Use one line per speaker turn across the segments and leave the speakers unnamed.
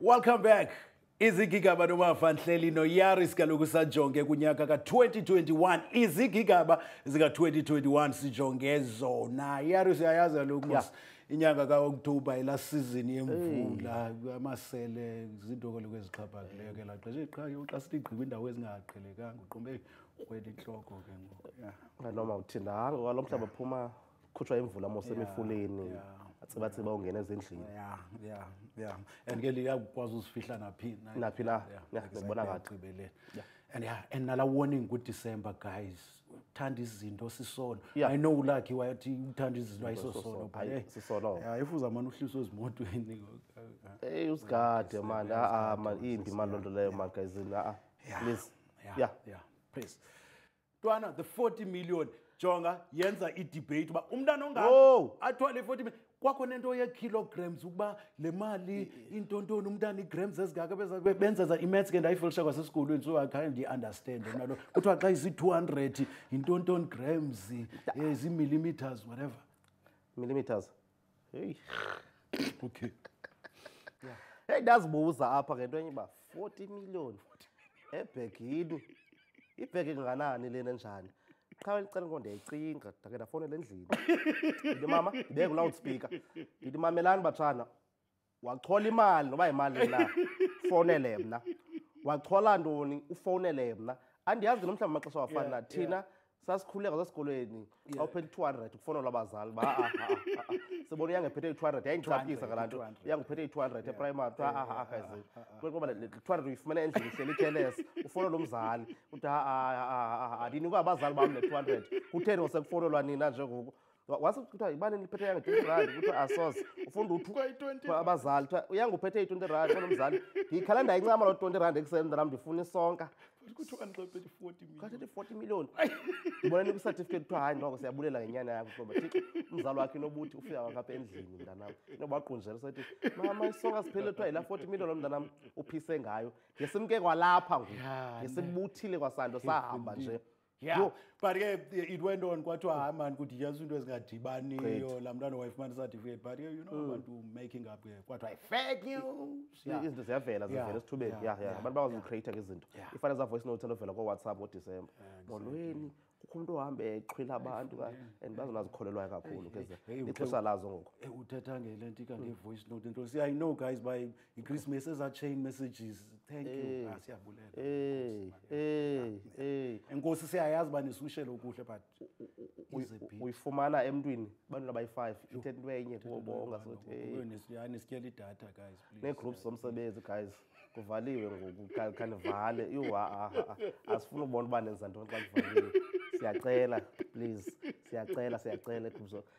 welcome back izigigaba nomafa nhleli noyaris kaloku sajonge kunyaka ka-2021 izigigaba zika-2021 sijonge zona yaris uyayazi kaloku yeah. inyanga kaoktoba ila sizini yemvula amasele zinto kaloku ezixhaphakileyo ke laa xesha iqhayo xa sithi igqiba iindawo ezingaqhelekanga uqumbe rhwela intloko ke ngoku
nganoma uthindanga kwalo mhlaba phuma yeah. khutshwa imvula mose Yeah, emifuleni yeah. atsibatsiba ungena ezindlini
ya ya ya and ke liyakwazi uzifihla naphi na-
Naphi na.
Yeah,
Yeah,
like I said,
ngibona ngathi.
ekugqibeleni. and yeah and nala warning kudecember guys thanda izinto sisono
Yeah.
i know ulakhi wathi uthanda izinto ayisosono
sisono.
but
Hayi,
hey,
sisono.
yeah, if uzamane uhlisa ezimotweni
eyi usigade mani a-a mani imbi mani loo nto leyo mani guys
a-a
please
ya
ya
ya please ntwana the 40 million jonga yenza idebate uba umntana
ongao
athwale i-40 million kwakho nento yekilograms ukuba le mali intontoni umntana igrams ezingaka benzeza imats ke ndayifelisha kwasesikolweni so i kind understand mna lo kuthiwa xa izi-two hundred yintontoni grams eh, zii-millimeters whatever
millimeters heyi
okay yeah.
heyi ndazibuza apha ngento enye uba 40 million ebhegini ibhegi nganani lena njani qha elicela ngo ndiyayicinga ndake ndafowunela endlini ndithi mama ndibeke uloudspeaker ndithi mamelani batshana wachola imali noba yimali na fowunele mna wachola ntoni ufowunele mna andiyazi nomhlawumbi amaxesha wafani
na
thina sasikhuleka sasikolweni xa uphethe i-two hundred kufonelwa abazali uba aa sibona uyangephethe i-two hundred yayindicaphisa ngalaa nto uyanguphethe i-two hundred eprimary kuthiwa aa guys kuba le-two hundred uyifumene endlini ihleli ikeles ufonelwa umzali kuthiwa andinikwa abazali bam le-two hundred kutheni osekufonelwa nina njengoku Wa- wase kuthiwa yibani ndiphethe yanga twenty rand kuthiwa asoze ufunda uphi
Kwa
i-20 Kwa abazali kuthiwa uyanga uphethe i-twenty rand kona mzali ndiyikhala ndayincama loo twenty rand ekuseni mntanam ndifuna isonka But
kuthiwa ndixa uphethe 40 million.
kathethe forty million ndibona nika isatifiketi kuthiwa hayi noko siyabulela ngenyana yakho kuba thixo umzali wakhe inobuthi ufika wakapha endlini mntanam inoba waqunjela sethi mama isonka siphele kuthiwa yila forty million mntanam uphise ngayo ngesimke kwalapha ngoku
Ya,
ngesibuthile kwasanto sahamba nje
yeah
Yho.
but ke it went on kwathiwa hayi mani kudityaniswa into ezingadibaniyo laa mntwana wayifumana isatifikethi but ke you know abantu making up ke kwathiwa fake news Yeah.
izinto ziyavela zivela
Yeah,
esithubeni
yeah,
ya ya
yeah,
abantu bakwazi ukucreata ke izinto
Yeah.
ifana za voice note elovela kowhatsapp ngodisemba molweni kukho umntu ohambe exhwila abantu ka- and bazonazikholelwayo kakhulu ke ze
Hey, hey,
lixesha uthe- lazo ngoku
Eh, uthetha ngele nto ikanti voice note nto si i know guys by i-christmas eza-chain messages thank you hey. Eh. ah, siyabulela
hey. hey. hey.
enkosi siyayazi uba nisushele okuhle but
uyifumana emntwini abantu abayi-five ithetha into enye kuwo bonga
sothiyanisikele idatha guys
nee-groups zomsebenzi guys kuvaliwe ngoku khanivale yhu haa asifuni ubona uba nenza ntoni xa kuvaliwe siyacela please siyacela siyacela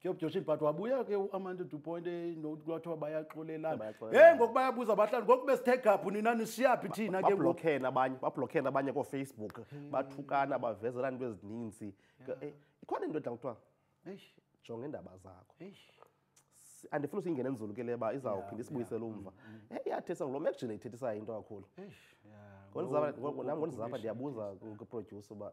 kuyobhjosha ibhatwa wabuya ke uamante dupoint kuthiwa bayaxolelana
Bayaxolelana.
heyi ngoku bayabuza abahlali ngoku besithe gabhu nina nisiyaphi thina ke ngoku
bablokhela abanye bablokhela abanye koofacebook bathukana bavezela into ezininzi Ke- eh, ikhona into edla kuthiwa
Eish,
jonga iindaba zakho
eish.
Si- andifuni siyingene nzulu ke le ba izawuphinda isibuyisele umva Eh, iyathesa ngulo mekujile ithethisayo into kakhulu
Eish, yeah.
Ngondizapha- Ngoku- ngoku- nam ngoku- ngondizapha ngoku- ndiyabuza kuprodyusa uba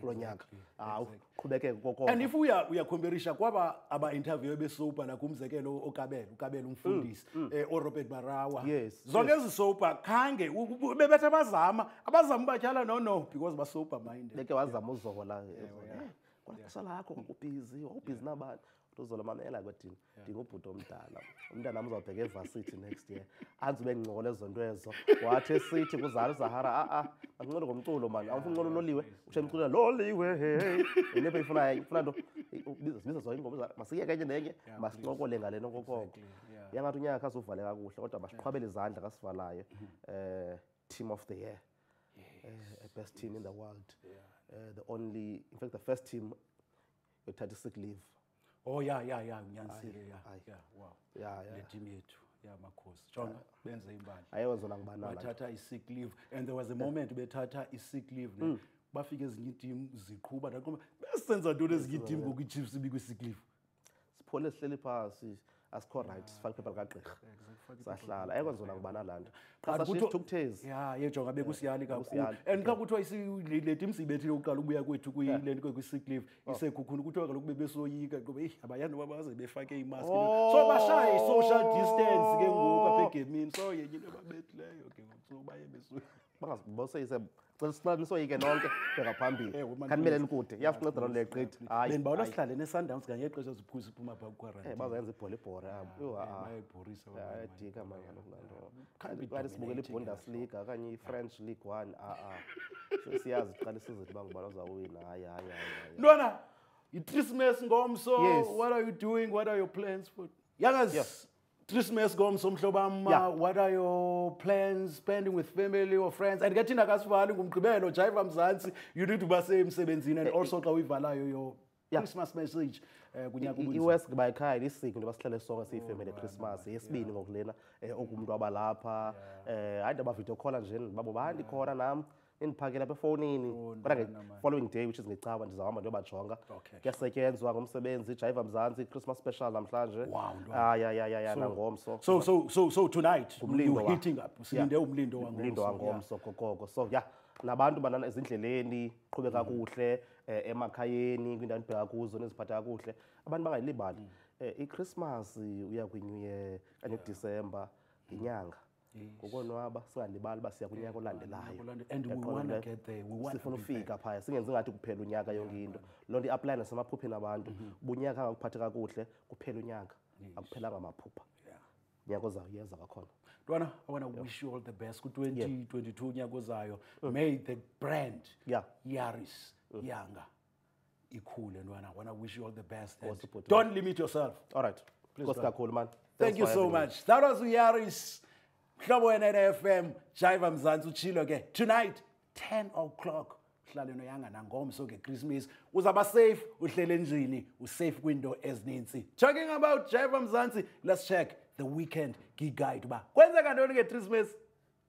kulo nyaka hawu qhubekeke kokoko
and if uya uyakhomberisha kwaba aba interview ebesopa la kumzekelo okabela ukabela umfundisi mm, mm. eh oRobert Marawa
yes,
zonke yes. ezisopa khange bebethe bazama abazama ubatyhala no no because basopa mind
beke wazama uzohola eh, eh, kwalaxesha lakho ubhizi ubhizi nabani nduzolomamela kwedini ndingubhuti omdala umntana am uzawubheka evasithi next year anzi ube ncokola ezo nto ezo wathi esithi kuzala usahara a-a mandincole ngomculo mani awufuna uncola uloliwe utshe ndiculela loliwe yinto ifuna ifuna nto biza zonke ingoma masiyeke enye nenye masincokole ngale nto kokoko yangathi unyaka khasuvale kakuhle kodwa masiqhwabele izandla kasivalayo um eh, team of the year yes. uh, best team in the world yeah. uh, the only in fact the first team yothatha i-sick leave
oh ya ya ya unyanisile ya
Ayi.
ya wow
Ya, ya.
le team yethu ya makhosi jonga benze imbali
ayewazona ngibanala
bathatha i-sick leave and there was a moment bethatha i-sick leave Mm. ne bafike ezinye iitim ziqhuba ndaqoba besenza ntoni ezinye iitim ngoku ichiefs ibikwi-sick leave
siphole sihleli phasi asikho right sifake iphepha likagqirha sahlala ayikho nzona ngubana laa nto qasashiftukuthezi
ya yejonga bekusiyali kakhulu and xa kuthiwa le tim siyibethile ukuqala ukubuya kwethu kuyile nto kwekwi-sick leave oh. isekhukhuni kuthiwa kaloku bebesoyika qoba eyi abayani uba baze befake imask oh. so bashaye i-social distance ke ngoku apha egemini so yenye into ebabethileyo ke ngoku so baye besoyika
bangaziboseyise sixakile soyike nonke bheka
phambili eh,
khanimele nikude iyasinceda loo nto
yegqithi
hayibendibaona
sihlale nesundowns kanye ixesha siphuma pha
kuqwarantini
eh,
bazayenza ibhola
ibhore aboyayidika
mangalokulaantokanti sibukela ibundesliga okanye ifrench league one aa siyazi qala isizini uba ngubani ozawuwina hayi hayi hayi
ntwana yitrismas ngomso what are you doing what are your plans for
yangaz
Christmas comes, some shobam,
yeah.
what are your plans, spending with family or friends? And getting a gas for Aling Kumkibelo, Jai from Zanzi, you need to be same seven and eh, also Kawi eh. Valayo,
your yeah.
Christmas message. Eh,
iwes kuba ekhaya lisiko ntoba sihlale sonke siyifemele christmas yesibini ngokulena okumntu abalapha um hayi nto bavidiyo khola nje babo bandikhona nam endiphakela apha efowunini Oh, kodwa ndibona manje. nge-following day which is ngecawa ndizawuhamba ndiyobajonga
Okay.
kuyasetyenzwa ngomsebenzi jayiva mzantsi christmas special namhlanje
Wow, ntwana.
Ah, ya ya ya ya nangomso
so so so so tonight
Umlindo
you're
wa-
heating up Yeah. silinde umlindo wangomso
umlindo
yeah.
wangomso kokoko so ya nabantu banana ezindleleni qhube Mm. kakuhle eh, emakhayeni kwiindawo endibheka kuzo neziphatha kakuhle abantu bangayilibali Mm. Eh, ichristmas uya kwinew year kanye udisemba yinyanga ngokonwaba singalibali uba siya kunyaka
olandelayoandwewannagethewewanasifuna
ufika phaya singenzi ngathi kuphela unyaka yonke into loo nto iaplayi nasemaphupheni abantu mhm. bunyaka angakuphathi kakuhle kuphela unyaka akuphelanga
amaphupha
nyaka ozayo yeza kwakhona
ntwana i want to wish you all the best ku-2022 nyaka ozayo mm. may the brand yaris mm. yanga ikhule ntwana i want to wish you all the best and don't limit yourself
all right Please Costa Coleman.
Thank you so
much. Me.
That was Uyaris. Hlobo NFM. Jaiva Mzanzu Chilo ke. Tonight 10 o'clock. Hlaleno yanga nangomso ke Christmas. Uzaba safe uhlele njini usafe window ezininzi. Talking about Jaiva Mzansi, let's check the weekend gig guide ba. Kwenzeka ntoni ke Christmas?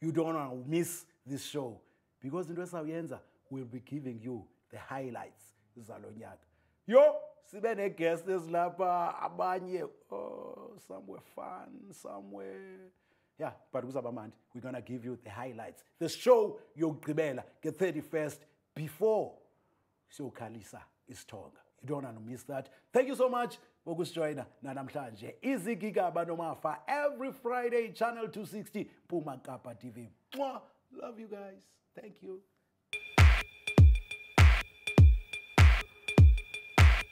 you don't want to miss this show because into esawuyenza will be giving you the highlights zalo nyaka yho sibe neguest ezilapha abanye oh, somewhere fun somewhere yeah but kuzawuba mandi we're gonna give you the highlights the show yokugqibela nge-31st before siyokhalisa isithonga you don't want to miss that thank you so much ngokusijoyina nanamhlanje izigigaba nomafa every friday channel 260 mpuma kapa tv Mwah! love you guys thank you